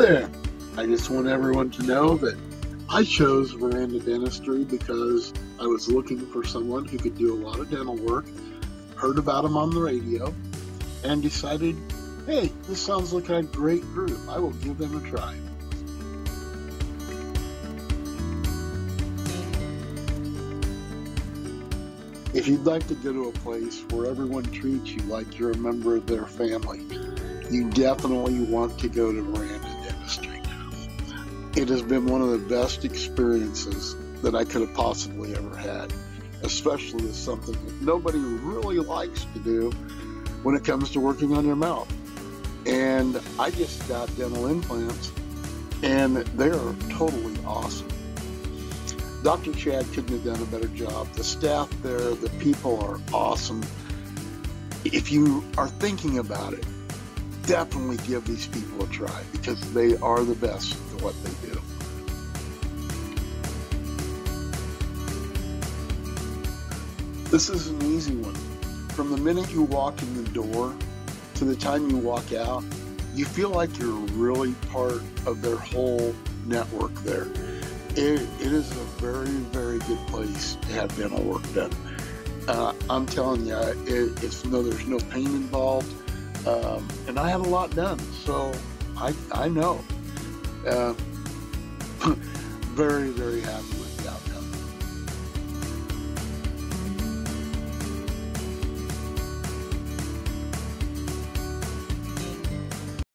There. I just want everyone to know that I chose Veranda Dentistry because I was looking for someone who could do a lot of dental work, heard about them on the radio, and decided, hey, this sounds like a great group. I will give them a try. If you'd like to go to a place where everyone treats you like you're a member of their family, you definitely want to go to Veranda. It has been one of the best experiences that I could have possibly ever had, especially as something that nobody really likes to do when it comes to working on your mouth. And I just got dental implants, and they're totally awesome. Dr. Chad couldn't have done a better job. The staff there, the people are awesome. If you are thinking about it, definitely give these people a try because they are the best at what they do. This is an easy one. From the minute you walk in the door to the time you walk out, you feel like you're really part of their whole network there. It, it is a very, very good place to have dental work done. Uh, I'm telling you, it, it's no, there's no pain involved, um, and I had a lot done, so I, I know. Uh, very, very happy